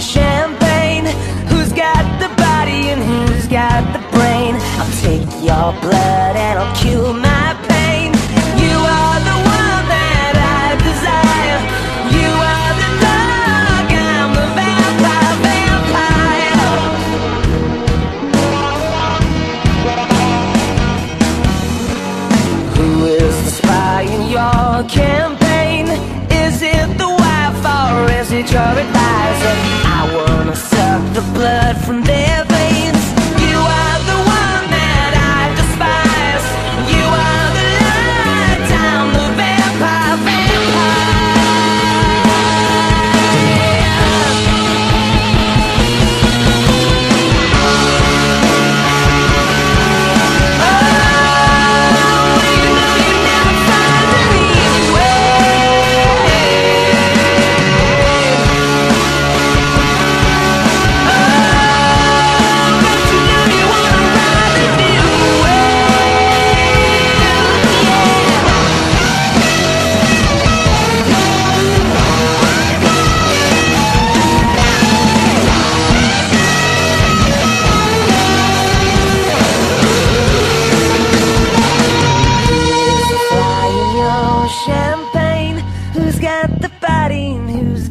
champagne? Who's got the body and who's got the brain? I'll take your blood and I'll kill me campaign? Is it the wife or is it your advisor? I wanna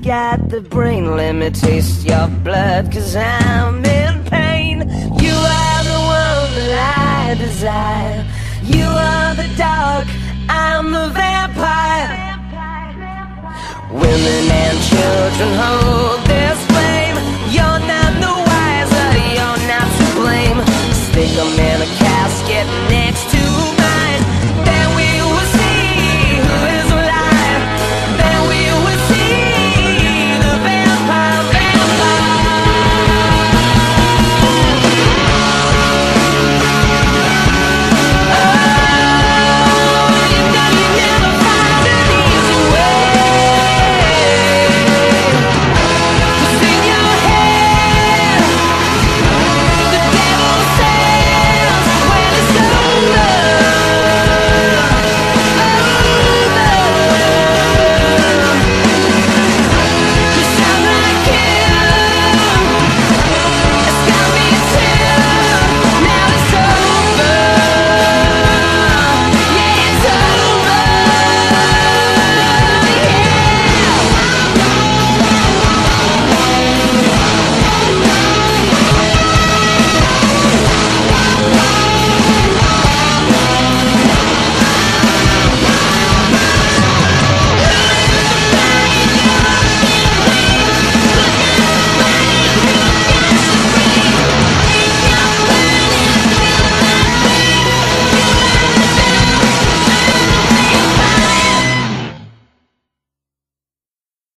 got the brain. Let me taste your blood Cause I'm in pain. You are the one that I desire. You are the dark I'm the vampire. Women and children hold this flame. You're not the wiser You're not to blame. Stick in a